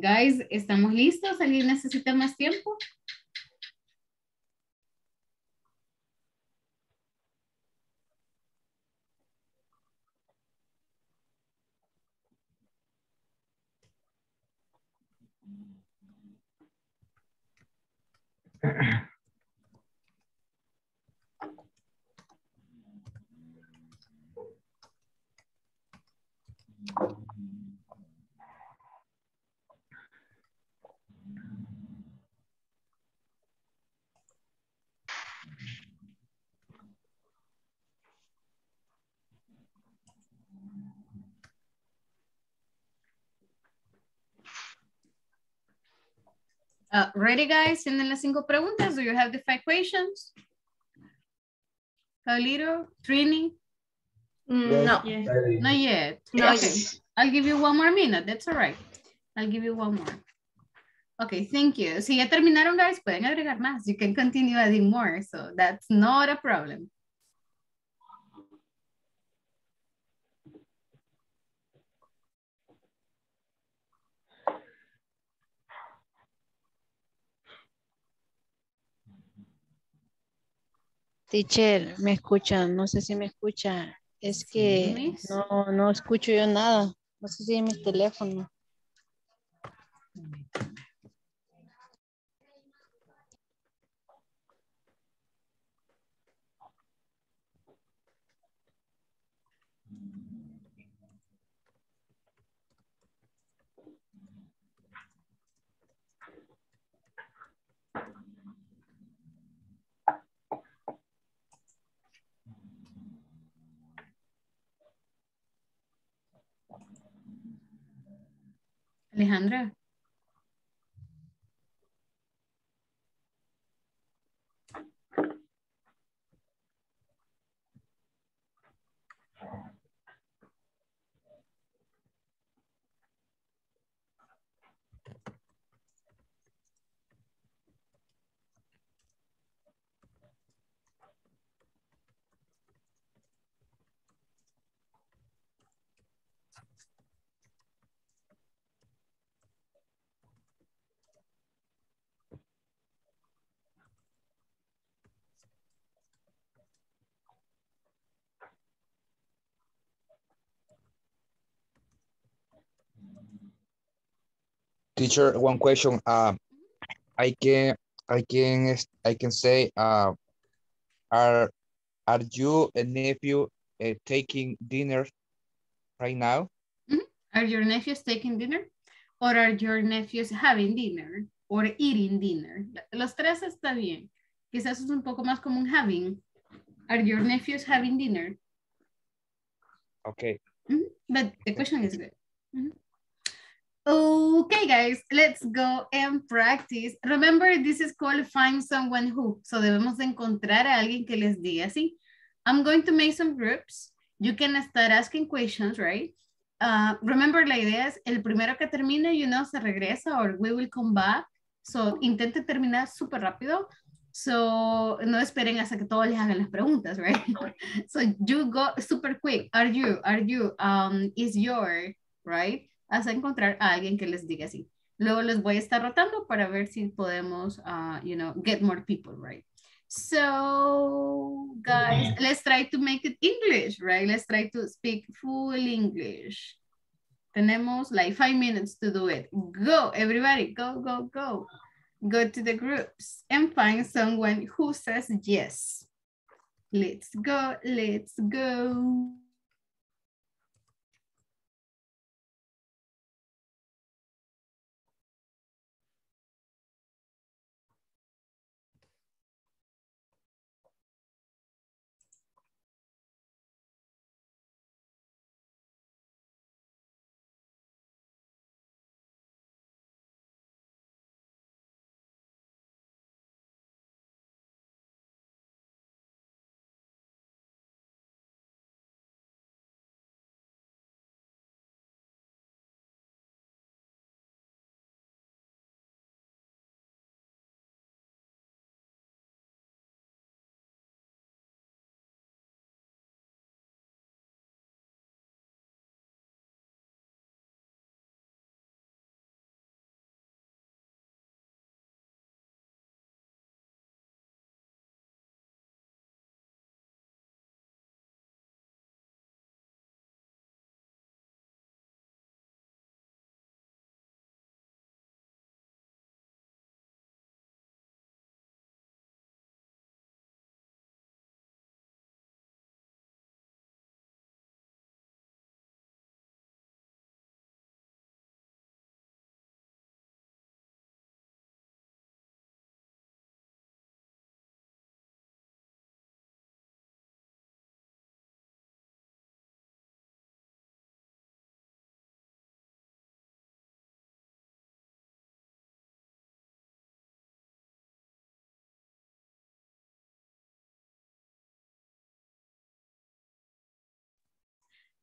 Guys, ¿estamos listos? ¿Alguien necesita más tiempo? Uh, ready, guys? ¿Tienen las cinco preguntas? Do you have the five questions? Paulito, Trini? Mm, No. Not yet. Not okay. yet. I'll give you one more minute. That's all right. I'll give you one more. Okay, thank you. Si ya terminaron, guys, pueden agregar más. You can continue adding more. So that's not a problem. Teacher, me escucha, no sé si me escucha. Es que no, no escucho yo nada. No sé si es mi teléfono. Alejandra. Teacher, one question. Uh, I can, I can, I can say, uh, are, are you a nephew uh, taking dinner right now? Are your nephews taking dinner? Or are your nephews having dinner? Or eating dinner? Los tres está bien. Quizás es un poco más como un having. Are your nephews having dinner? Okay. Mhm, But the question is good. Mhm. Okay, guys, let's go and practice. Remember, this is called find someone who. So debemos de encontrar a alguien que les diga así. I'm going to make some groups. You can start asking questions, right? ah, remember, la idea es el primero que termine, you know, se regresa or we will come back. So, intente terminar súper rápido. So, no esperen hasta que todos les hagan las preguntas, right? so, you go super quick. Are you, are you, um, is your, right? Hasta encontrar a alguien que les diga así. Luego les voy a estar rotando para ver si podemos, uh, you know, get more people, right? So, guys, let's try to make it English, right? Let's try to speak full English. Tenemos like five minutes to do it. Go, everybody, go, go, go. Go to the groups and find someone who says yes. Let's go, let's go.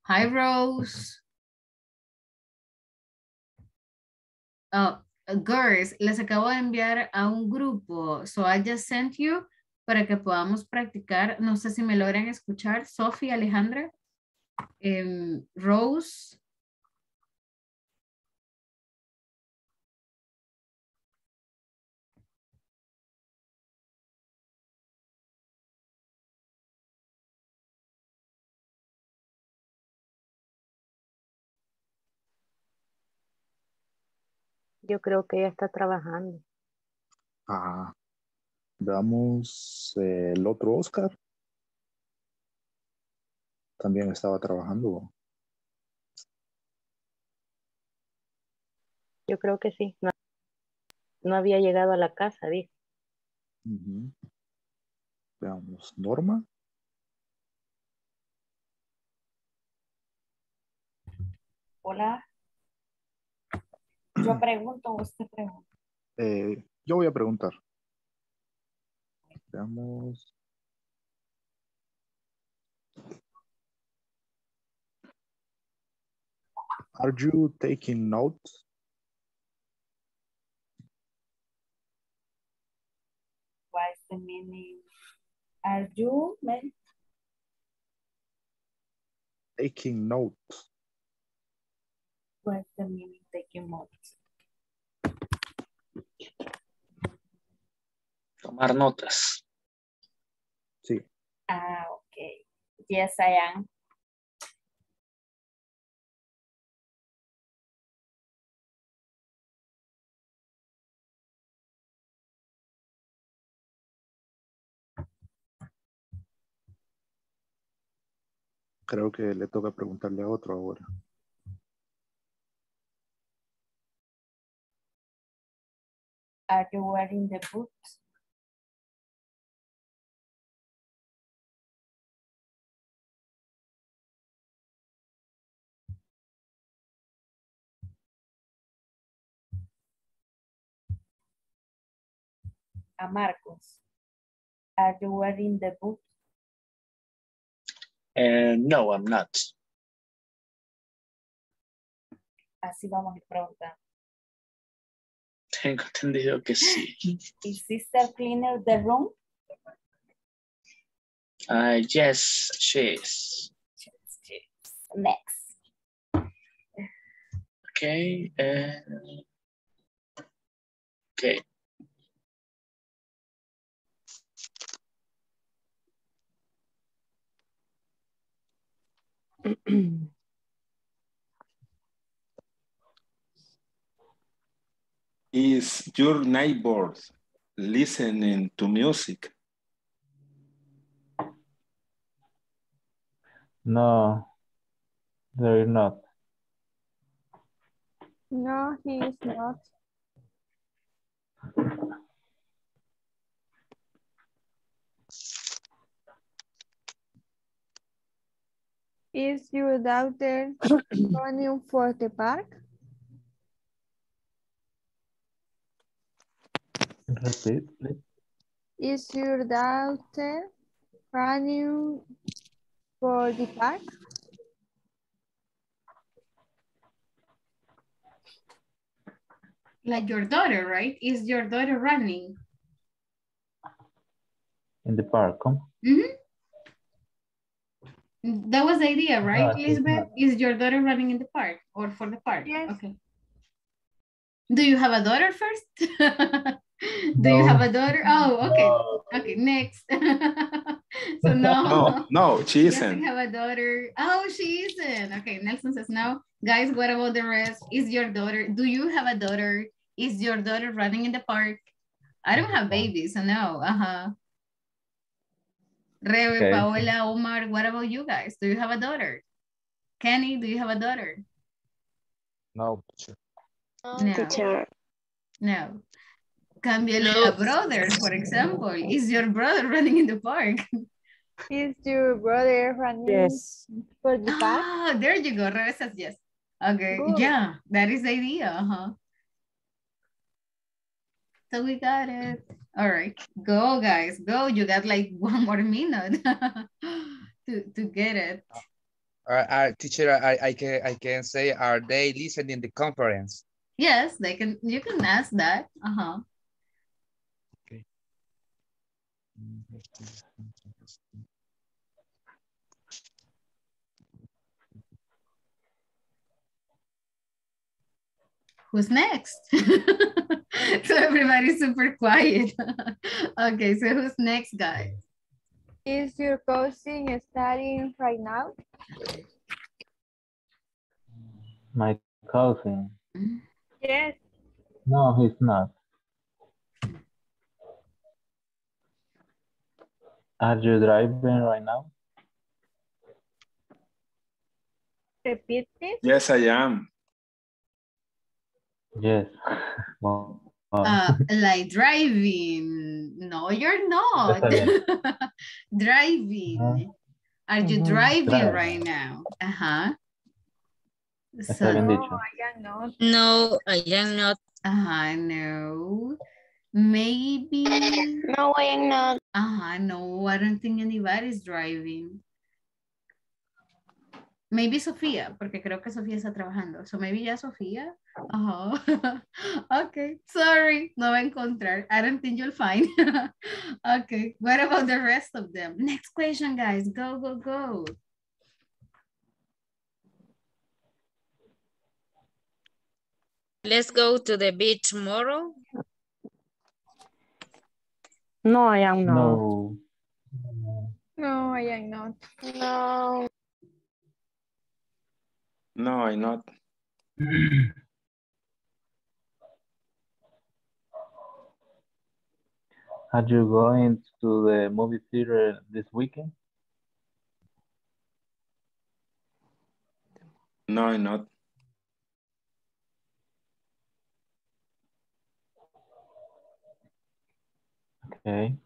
Hi, Rose. Oh, girls, les acabo de enviar a un grupo. So I just sent you para que podamos practicar. No sé si me logran escuchar. Sofía, Alejandra, em, Rose. Yo creo que ella está trabajando. Ah, veamos eh, el otro Oscar. También estaba trabajando. Yo creo que sí. No, no había llegado a la casa, dijo. Veamos, Norma. Hola. Yo pregunto usted pregunta. Eh, yo voy a preguntar. Veamos. Are you taking notes? What is the meaning? Are you men? Taking notes. What is the meaning taking notes? Tomar notas. Sí. Ah, okay. Yes, I am. Creo que le toca preguntarle a otro ahora. Are you wearing the boots? A Marcos. Are you wearing the boots? Uh, no, I'm not. así vamos a ir preguntando. Tengo entendido que sí. Is sister cleaner the room? Uh, yes, she is. Next. Okay. uh, okay. Is your neighbors listening to music? No, they're not. No, he is not. Is your daughter running for the park? Repeat, please. Is your daughter running for the park? Like your daughter, right? Is your daughter running? In the park, huh? Mhm. That was the idea, right, No, Elizabeth? Is your daughter running in the park or for the park? Yes. Okay. Do you have a daughter first? Do you have a daughter? Oh, okay. Okay, next. so no. No, no, she She isn't. doesn't have a daughter. Oh, she isn't. Okay, Nelson says no. Guys, what about the rest? Is your daughter, do you have a daughter? Is your daughter running in the park? I don't have babies, so no. Uh-huh. Rebe, Okay. Paola, Omar, what about you guys? Do you have a daughter? Kenny, do you have a daughter? No, teacher. No. Teacher. No. Cámbiale a brother, for example. Is your brother running in the park? Is your brother running Yes. for the park? Ah, there you go. Rebe says yes. Okay, Good. yeah, that is the idea. Uh-huh. So we got it. All right, go guys, go. You got like one more minute to, to get it. Uh, uh, teacher, I, I can I can say, are they listening the conference? Yes, they can, you can ask that. Uh-huh. Who's next? so everybody's super quiet. okay, so who's next, guys? Is your cousin studying right now? My cousin. Yes. No, he's not. Are you driving right now? Repeat this. Yes, I am. Yes. Well, well, Uh, like driving. No, you're not. driving. Are you Mhm. driving Driving. right now? Uh-huh. está bien So, dicho. I am not. No, I am not. uh-huh, no. Maybe. No, I am not. Uh-huh, no, I don't think anybody's driving. Maybe Sofía, porque creo que Sofía está trabajando. So maybe ya Sofía. Ajá. okay, sorry, no va a encontrar. I don't think you'll find. okay, what about the rest of them? Next question, guys. Go, go, go. Let's go to the beach tomorrow. No, I am not. No. No, I am not. No. No, I'm not. Are you going to the movie theater this weekend? No, I am not. Okay.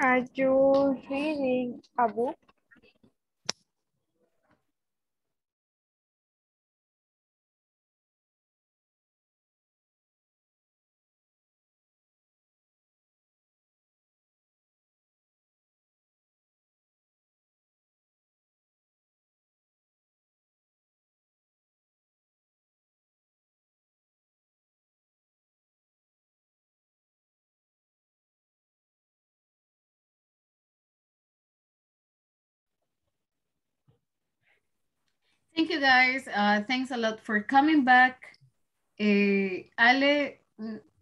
Are you reading a book? Thank you guys. Uh, thanks a lot for coming back. Eh, Ale,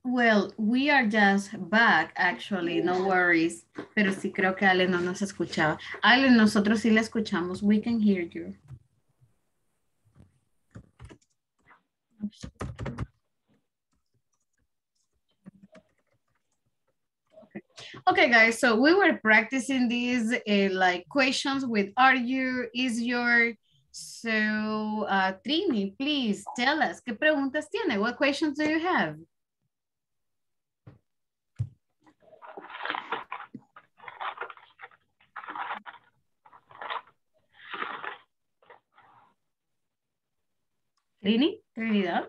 well, we are just back actually, no worries. Pero sí creo que Ale no nos escuchaba. Ale, nosotros sí la escuchamos. We can hear you. Okay, guys, so we were practicing these uh, like questions with are you, is your, so uh, Trini, please tell us, ¿qué preguntas tiene? What questions do you have? Trini, Trinidad,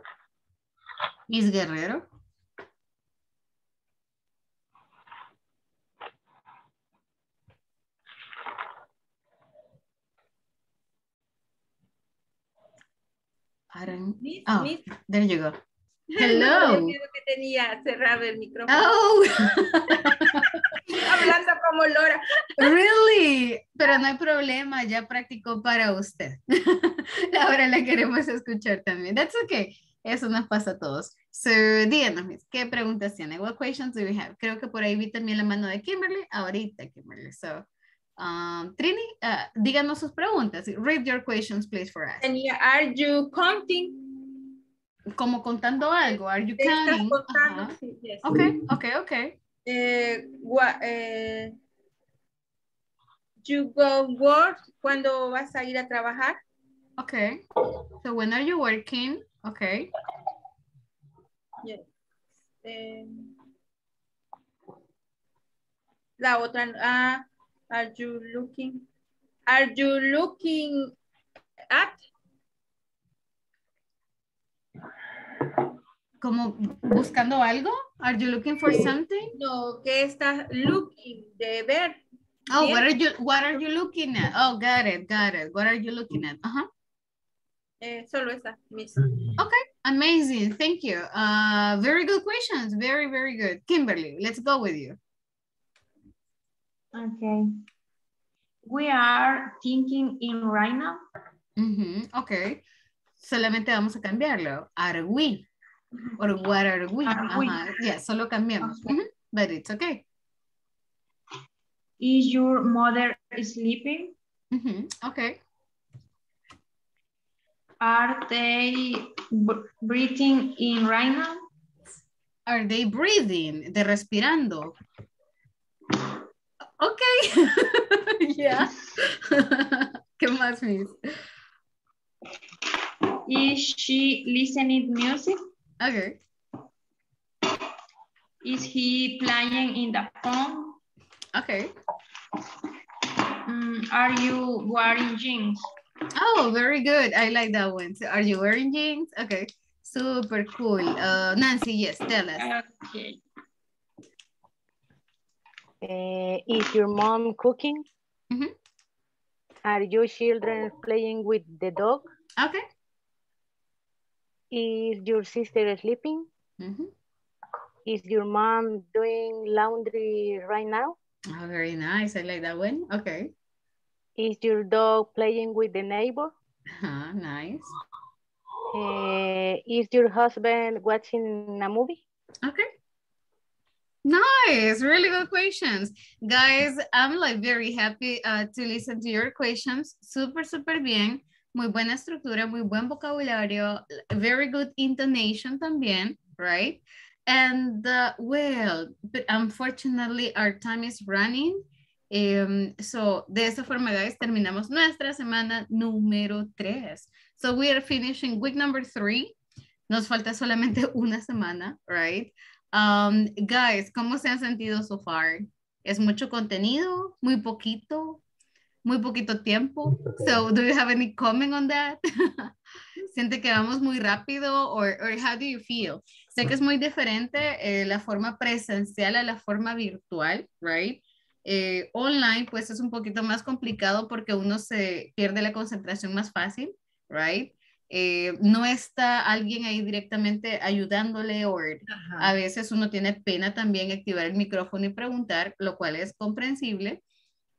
Miss Guerrero. Aran- Miss, Oh, Miss. there you go. No, Hello. que tenía cerrado el micrófono. Oh, Hablando como Lora. really? Pero no hay problema, ya practicó para usted. Ahora la queremos escuchar también. That's okay. Eso nos pasa a todos. So, díganos, Miss, ¿qué preguntas tiene? What questions do you have? Creo que por ahí vi también la mano de Kimberly. Ahorita, Kimberly. So, um, Trini, uh, díganos sus preguntas. Read your questions, please, for us. Tenía, are you counting? Como contando algo. Are you ¿Te estás counting? contando? Ajá. Sí, yes. Okay, okay, okay. Eh, gua- eh, you go work cuando vas a ir a trabajar. Okay. So, when are you working? Okay. Yes. Eh, la otra, ah, are you looking? Are you looking at? Como buscando algo? Are you looking for something? No, que estás looking de ver. Oh, what are you what are you looking at? Oh, got it, got it. What are you looking at? Uh-huh. Eh, solo esa, miss. Okay, amazing. Thank you. Uh, very good questions. Very, very good. Kimberly, let's go with you. Okay. We are thinking in right now. Mhm, Okay. Solamente vamos a cambiarlo. Are we? Or what are we? Are we? Ajá. Yeah, solo cambiamos. Okay. But it's okay. Is your mother sleeping? Mhm, Okay. Are they breathing in right now? Are they breathing? De respirando. Okay. yeah. ¿Qué más, Miss? Is she listening music? Okay. Is he playing in the phone? Okay. Mm, are you wearing jeans? Oh, very good. I like that one. So are you wearing jeans? Okay. Super cool. Uh, Nancy, yes, tell us. Okay. Eh, is your mom cooking? Mhm. Are your children playing with the dog? Okay. Is your sister sleeping? Mhm. Is your mom doing laundry right now? Oh, very nice. I like that one. Okay. Is your dog playing with the neighbor? Uh, nice. Eh, is your husband watching a movie? Okay. Nice, really good questions. Guys, I'm like very happy uh, to listen to your questions. Super, super bien. Muy buena estructura, muy buen vocabulario, very good intonation también, right? And uh, well, but unfortunately our time is running. Um, so, de esa forma, guys, terminamos nuestra semana número tres. So, we are finishing week number three. Nos falta solamente una semana, right? Um, guys, ¿cómo se han sentido so far? ¿Es mucho contenido? ¿Muy poquito? ¿Muy poquito tiempo? So, do you have any comment on that? ¿Siente que vamos muy rápido? Or, or how do you feel? Sé que es muy diferente eh, la forma presencial a la forma virtual, right? Eh, online, pues es un poquito más complicado porque uno se pierde la concentración más fácil, right? Eh, no está alguien ahí directamente ayudándole o a veces uno tiene pena también activar el micrófono y preguntar, lo cual es comprensible.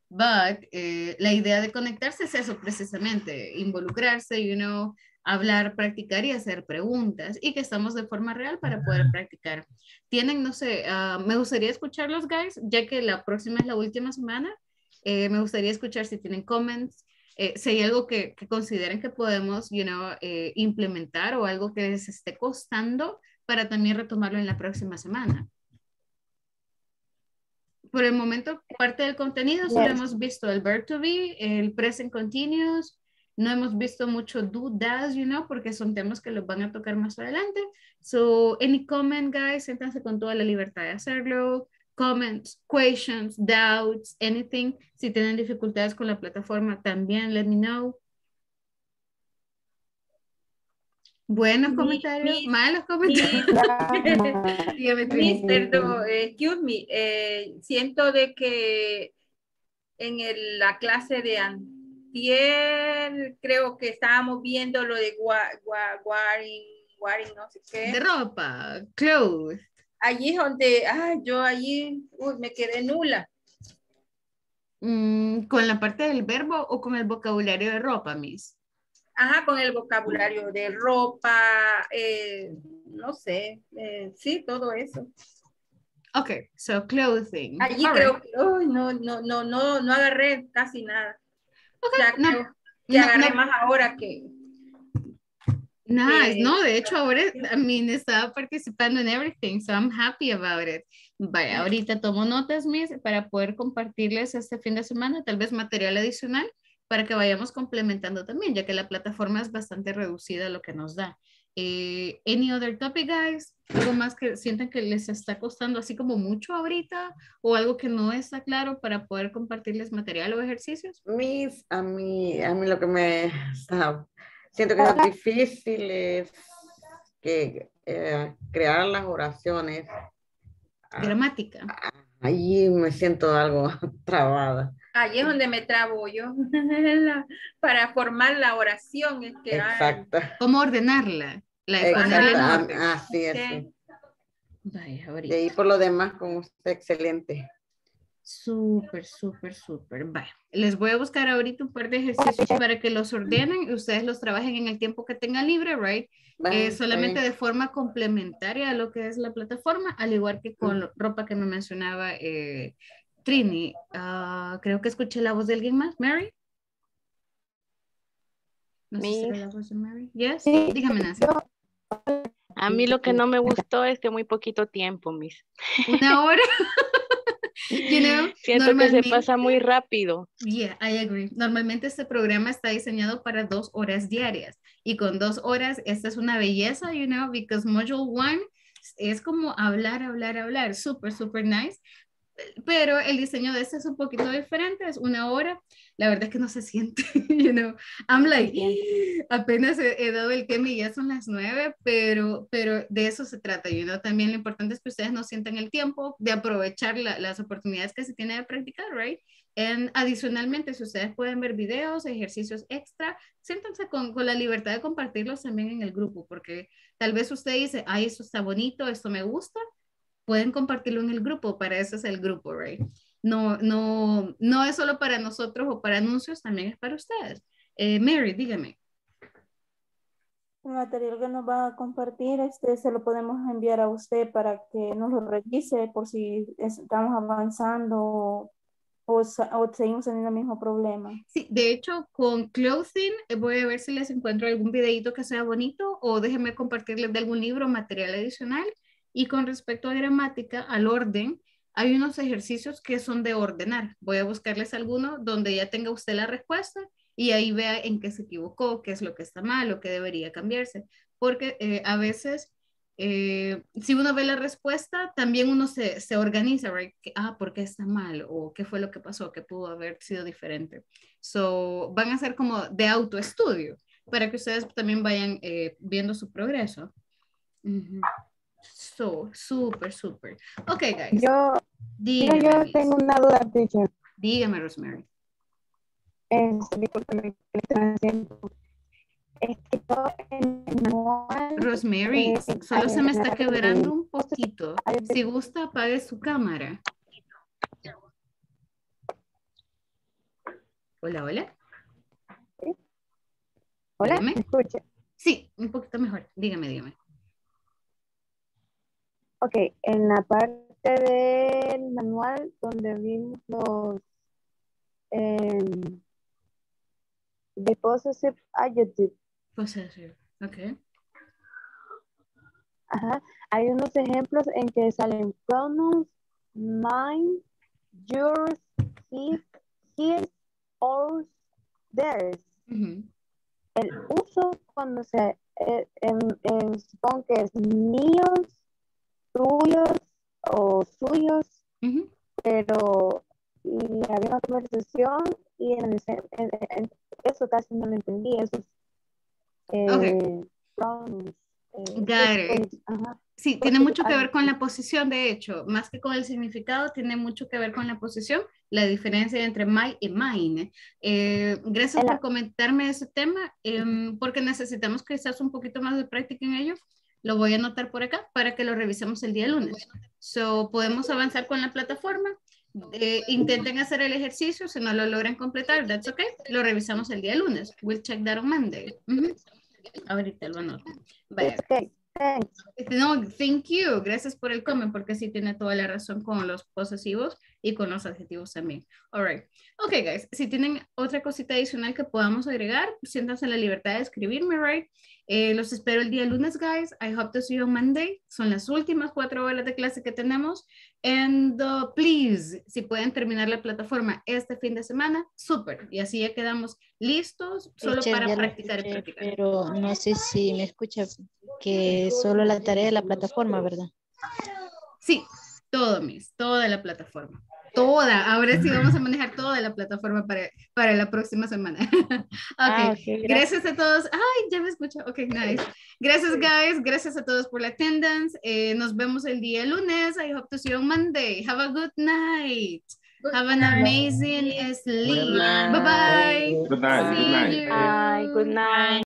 But eh, la idea de conectarse es eso precisamente, involucrarse, you know, hablar, practicar y hacer preguntas y que estamos de forma real para poder practicar. Tienen, no sé, ah, me gustaría escuchar los guys, ya que la próxima es la última semana. eh, me gustaría escuchar si tienen comments, eh, si hay algo que, que consideren que podemos, you know, eh, implementar o algo que les esté costando para también retomarlo en la próxima semana. Por el momento, parte del contenido solo Yes. hemos visto el verb to be, el present continuous, no hemos visto mucho do, does, you know, porque son temas que los van a tocar más adelante. So, any comment, guys, siéntanse con toda la libertad de hacerlo. Comments, questions, doubts, anything. Si tienen dificultades con la plataforma, también let me know. Buenos Mi- comentarios, mi- malos comentarios. Dígame, perdón, eh, excuse me, eh, siento de que en el- la clase de antier creo que estábamos viendo lo de wearing, no sé qué. De ropa, clothes. Allí es donde, ah, yo allí uy, me quedé nula. Mm, ¿Con la parte del verbo o con el vocabulario de ropa, Miss? Ajá, con el vocabulario de ropa, eh, no sé, eh, sí, todo eso. Ok, so clothing. Allí All creo right. que, uy, no, no, no, no, no agarré casi nada. O sea, no, creo que no, agarré no. más ahora que, Nice. No, de hecho, ahora, I mean, estaba participando en everything, so I'm happy about it. Vaya, ahorita tomo notas, Miss, para poder compartirles este fin de semana, tal vez material adicional, para que vayamos complementando también, ya que la plataforma es bastante reducida lo que nos da. Eh, any other topic, guys? ¿Algo más que sientan que les está costando así como mucho ahorita? ¿O algo que no está claro para poder compartirles material o ejercicios? Mis, a mí, a mí lo que me está- siento que es difícil es que eh, crear las oraciones. Ah, Gramática. Allí me siento algo trabada. allí es donde me trabo yo, para formar la oración. Es que, Exacto. ¿Cómo ordenarla? La Exacto. ah, Así es. Sí. Vaya, Y ahorita. ahí por lo demás, con usted, excelente. Súper, súper, súper. Vaya. Les voy a buscar ahorita un par de ejercicios para que los ordenen y ustedes los trabajen en el tiempo que tengan libre, right? Eh, solamente de forma complementaria a lo que es la plataforma, al igual que con lo- ropa que me mencionaba eh, Trini. Ah, creo que escuché la voz de alguien más. Mary. No sé si era la voz de Mary. Yes. Sí, Dígame, Nancy. A mí lo que no me gustó es que muy poquito tiempo, Miss. Una hora. You know, Siento que se pasa muy rápido. Yeah, I agree. Normalmente este programa está diseñado para dos horas diarias y con dos horas esta es una belleza, you know, because module one es como hablar, hablar, hablar, súper, súper nice. Pero el diseño de este es un poquito diferente, es una hora. La verdad es que no se siente, you know. I'm like, apenas he, he dado el queme y ya son las nueve, pero, pero de eso se trata, you know. También lo importante es que ustedes no sientan el tiempo de aprovechar la- las oportunidades que se tiene de practicar, right? En, adicionalmente, si ustedes pueden ver videos, ejercicios extra, siéntanse con, con la libertad de compartirlos también en el grupo, porque tal vez usted dice, ay, esto está bonito, esto me gusta, pueden compartirlo en el grupo, para eso es el grupo, right? No, no, no es solo para nosotros o para anuncios, también es para ustedes. Eh, Mary, dígame. El material que nos va a compartir, este, se lo podemos enviar a usted para que nos lo revise por si estamos avanzando o, o seguimos teniendo el mismo problema. Sí, de hecho, con clothing eh, voy a ver si les encuentro algún videito que sea bonito o déjenme compartirles de algún libro, material adicional. Y con respecto a gramática, al orden, hay unos ejercicios que son de ordenar. Voy a buscarles alguno donde ya tenga usted la respuesta y ahí vea en qué se equivocó, qué es lo que está mal o qué debería cambiarse. Porque eh, a veces, eh, si uno ve la respuesta, también uno se, se organiza, right? Ah, ¿por qué está mal? O qué fue lo que pasó, que pudo haber sido diferente. So, van a ser como de autoestudio para que ustedes también vayan eh, viendo su progreso. So, súper, súper. Ok, guys. Yo, Dígame, yo tengo una duda, teacher. Dígame, Rosemary. Discúlpeme que le estoy haciendo. Es que yo en el manual, Rosemary, eh, solo se me está quebrando un poquito. Si gusta, apague su cámara. Hola, hola. Hola. ¿me escucha? Sí, un poquito mejor. Dígame, dígame. Ok, en la parte del manual donde vimos los em, the possessive adjective, Possessive. Ok. ajá, hay unos ejemplos en que salen pronouns, mine, yours, his, his, ours, theirs. El uso cuando se, eh, en, en- supongo que es míos, tuyos o suyos, pero y había una conversación y en, ese- en- en- eso casi no lo entendí, eh, pronouns, eh, Got it. ajá. Sí, tiene mucho que ver con la posición, de hecho, más que con el significado, tiene mucho que ver con la posición, la diferencia entre my y mine. Eh, gracias por comentarme ese tema, em, porque necesitamos quizás un poquito más de práctica en ello. Lo voy a anotar por acá para que lo revisemos el día lunes. So, podemos avanzar con la plataforma. Eh, intenten hacer el ejercicio, si no lo logran completar, that's okay. Lo revisamos el día lunes. We'll check that on Monday. Ahorita lo anoto. Vaya. Okay, thanks. No, thank you. Gracias por el comment, porque sí tiene toda la razón con los posesivos y con los adjetivos también. All right. Ok, guys, si tienen otra cosita adicional que podamos agregar, siéntanse la libertad de escribirme, right? Eh, los espero el día lunes, guys. I hope to see you on Monday. Son las últimas cuatro horas de clase que tenemos. And uh, please, si pueden terminar la plataforma este fin de semana, súper. Y así ya quedamos listos solo para practicar y escuché, practicar. Pero no sé si me escucha que solo la tarea de la plataforma, ¿verdad? Sí, todo, Miss, toda la plataforma. Toda. Ahora sí vamos a manejar toda la plataforma para, para la próxima semana. ok, Ah, ok, gracias. gracias. a todos. Ay, ya me escucho. Ok, nice. Gracias, guys. Gracias a todos por la attendance. Eh, nos vemos el día lunes. I hope to see you on Monday. Have a good night. Have an amazing sleep. night. Bye bye. Good night, good night. good night.